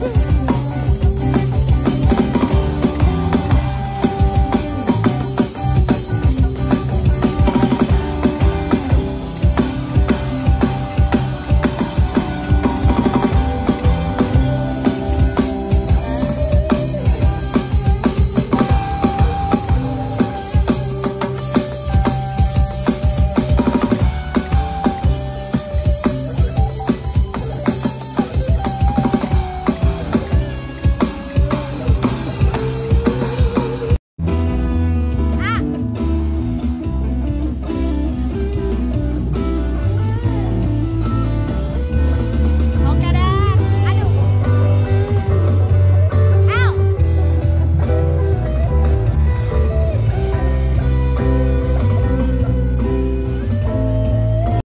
Woo!